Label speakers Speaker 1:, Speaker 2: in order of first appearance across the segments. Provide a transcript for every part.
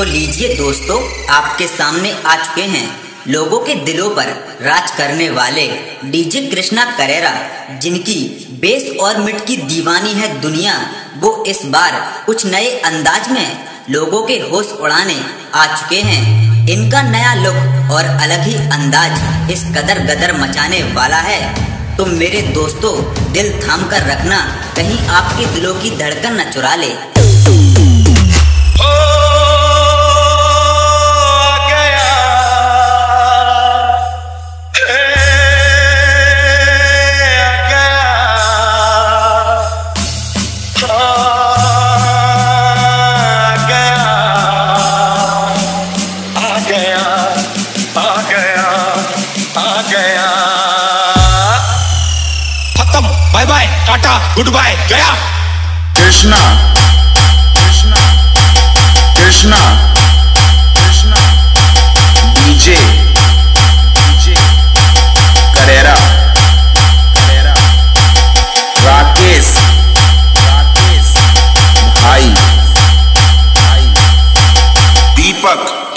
Speaker 1: तो लीजिए दोस्तों, आपके सामने आ चुके हैं लोगों के दिलों पर राज करने वाले डीजे कृष्णा करेरा, जिनकी बेस और मिट की दीवानी है दुनिया। वो इस बार कुछ नए अंदाज में लोगों के होश उड़ाने आ चुके हैं। इनका नया लुक और अलग ही अंदाज इस कदर गदर मचाने वाला है। तो मेरे दोस्तों, दिल थाम कर रखना, कहीं आपके दिलों की धड़कन न चुरा ले।
Speaker 2: Bye bye tata good bye गया।
Speaker 3: कृष्णा।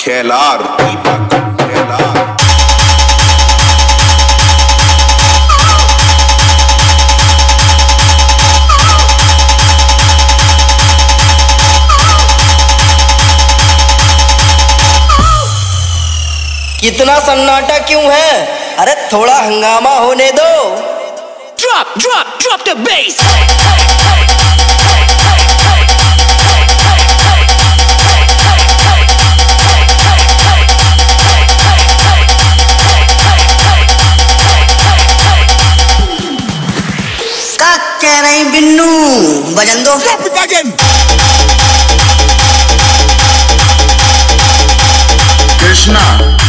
Speaker 4: खेलार। दीपक खेलार
Speaker 5: इतना सन्नाटा क्यों है? अरे थोड़ा हंगामा होने दो।
Speaker 2: Drop drop drop the bass
Speaker 3: fallando. Drop it again.
Speaker 5: Krishna.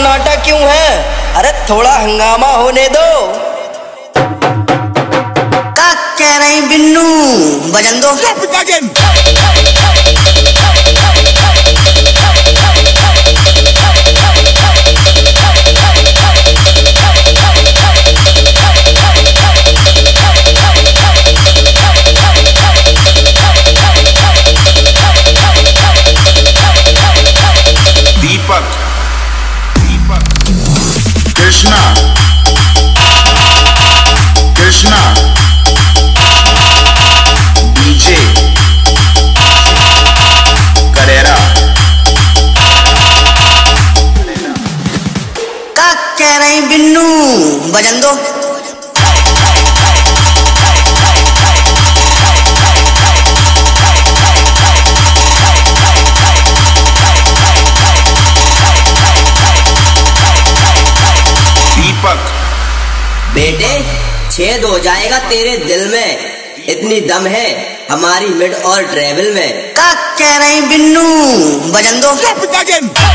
Speaker 5: सन्नाटा क्यों है? अरे थोड़ा हंगामा होने दो।
Speaker 1: का कह रही बिन्नू बजन दो।
Speaker 3: कृष्णा कृष्णा डीजे करेरा
Speaker 1: का कह रही बिन्नू बजन दो।
Speaker 6: बेटे छेद हो जाएगा तेरे दिल में। इतनी दम है हमारी मिड और ट्रेवल में।
Speaker 1: का कह रही बिन्नू? बजन दो।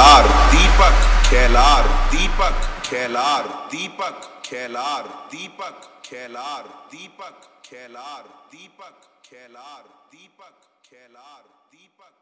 Speaker 4: खेलार, दीपक खेलार दीपक खेलार दीपक खेलार दीपक खेलार दीपक खेलार दीपक खेलार दीपक खेलार, दीपक